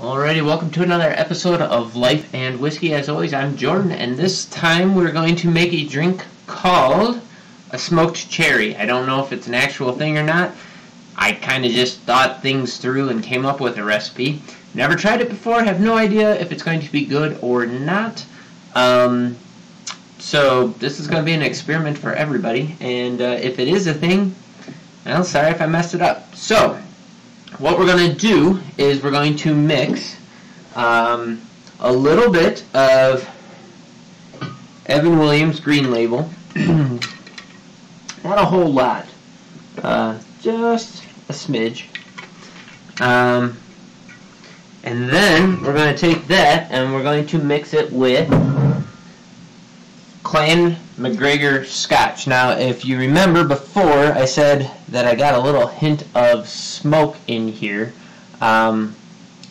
Alrighty, welcome to another episode of Life and Whiskey. As always, I'm Jordan, and this time we're going to make a drink called a smoked cherry. I don't know if it's an actual thing or not. I kind of just thought things through and came up with a recipe. Never tried it before, have no idea if it's going to be good or not. Um, so this is going to be an experiment for everybody, and uh, if it is a thing, well, sorry if I messed it up. So, what we're going to do is we're going to mix um, a little bit of Evan Williams Green Label. Not a whole lot. Uh, just a smidge. Um, and then we're going to take that and we're going to mix it with Clan MacGregor Scotch. Now, if you remember before, I said that I got a little hint of smoke in here. Um,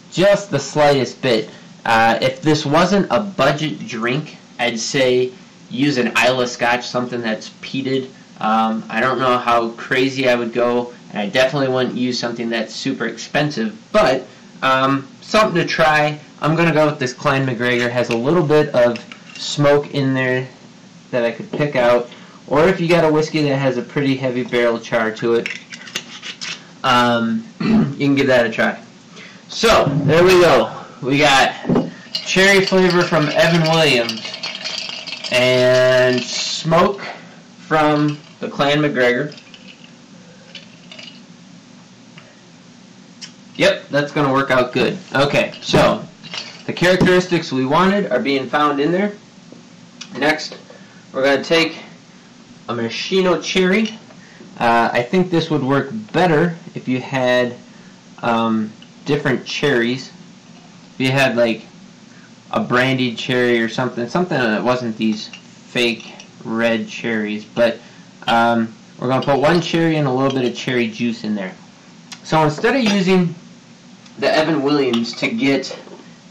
just the slightest bit. Uh, if this wasn't a budget drink, I'd say use an Islay Scotch, something that's peated. Um, I don't know how crazy I would go, and I definitely wouldn't use something that's super expensive, but um, something to try. I'm going to go with this Clan MacGregor. Has a little bit of smoke in there that I could pick out, or if you got a whiskey that has a pretty heavy barrel char to it, um, you can give that a try. So, there we go. We got cherry flavor from Evan Williams and smoke from the Clan MacGregor. Yep, that's going to work out good. Okay, so the characteristics we wanted are being found in there. Next, we're going to take a maraschino cherry. Uh, I think this would work better if you had um, different cherries. If you had like a brandied cherry or something, something that wasn't these fake red cherries. But um, we're going to put one cherry and a little bit of cherry juice in there. So instead of using the Evan Williams to get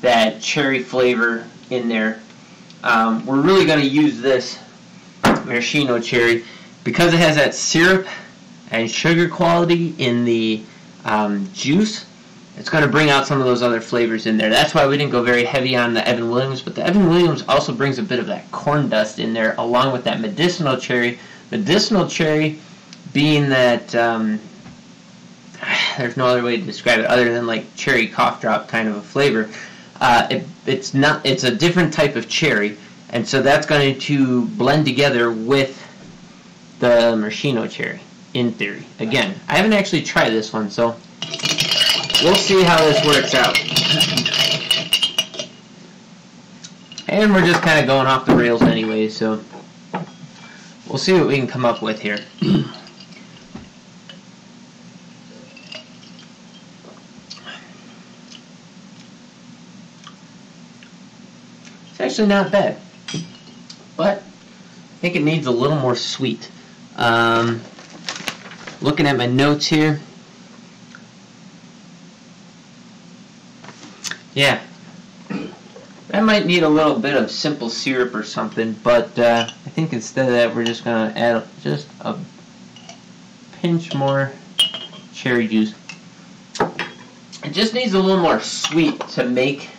that cherry flavor in there, um, we're really going to use this maraschino cherry because it has that syrup and sugar quality in the um, juice it's going to bring out some of those other flavors in there. That's why we didn't go very heavy on the Evan Williams, but the Evan Williams also brings a bit of that corn dust in there along with that medicinal cherry. Medicinal cherry being that um, there's no other way to describe it other than like cherry cough drop kind of a flavor. Uh, it, it's not. It's a different type of cherry, and so that's going to blend together with the maraschino cherry, in theory. Again, I haven't actually tried this one, so we'll see how this works out. And we're just kind of going off the rails anyway, so we'll see what we can come up with here. It's actually not bad, but I think it needs a little more sweet. Um, looking at my notes here, Yeah. That might need a little bit of simple syrup or something, but uh, I think instead of that we're just going to add just a pinch more cherry juice. It just needs a little more sweet to make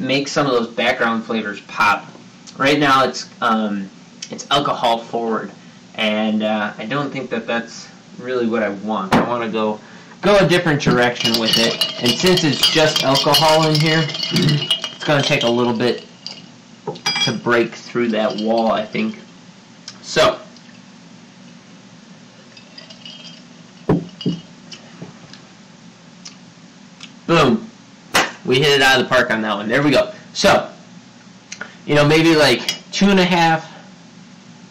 make some of those background flavors pop. Right now it's um, it's alcohol forward, and uh, I don't think that that's really what I want. I want to go go a different direction with it. And since it's just alcohol in here, it's going to take a little bit to break through that wall, I think. So, boom. We hit it out of the park on that one. There we go. So, you know, maybe like two and a half,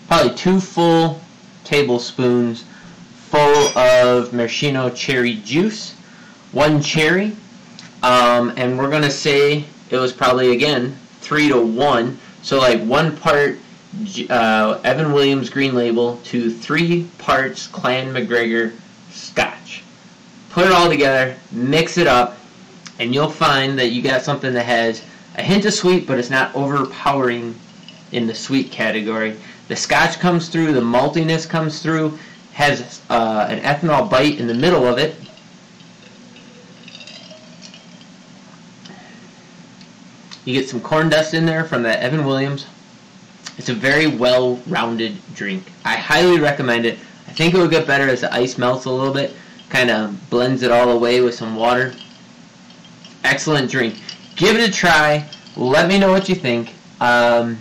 probably two full tablespoons full of maraschino cherry juice, one cherry, um, and we're going to say it was probably, again, 3 to 1. So like one part uh, Evan Williams Green Label to three parts Clan MacGregor Scotch. Put it all together, mix it up, and you'll find that you got something that has a hint of sweet, but it's not overpowering in the sweet category. The Scotch comes through, the maltiness comes through, has uh, an ethanol bite in the middle of it. You get some corn dust in there from that Evan Williams. It's a very well-rounded drink. I highly recommend it. I think it will get better as the ice melts a little bit. Kind of blends it all away with some water. Excellent drink. Give it a try. Let me know what you think. Um,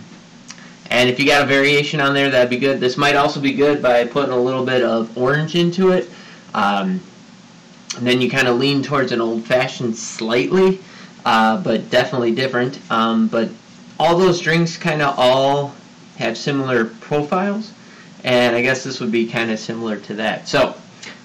and if you got a variation on there, that'd be good. This might also be good by putting a little bit of orange into it. Um, and then you kind of lean towards an old-fashioned slightly, uh, but definitely different. Um, but all those drinks kind of all have similar profiles, and I guess this would be kind of similar to that. So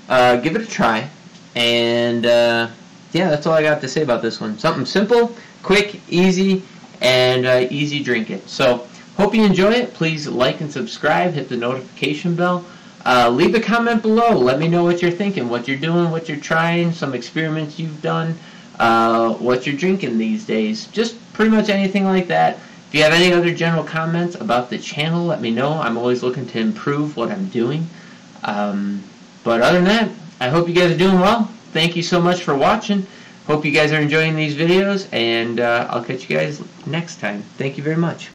uh, give it a try, and uh, yeah, that's all I got to say about this one. Something simple, quick, easy, and uh, easy drinking. So hope you enjoy it. Please like and subscribe. Hit the notification bell. Uh, leave a comment below. Let me know what you're thinking, what you're doing, what you're trying, some experiments you've done, uh, what you're drinking these days. Just pretty much anything like that. If you have any other general comments about the channel, let me know. I'm always looking to improve what I'm doing. Um, but other than that, I hope you guys are doing well. Thank you so much for watching. Hope you guys are enjoying these videos, and uh, I'll catch you guys next time. Thank you very much.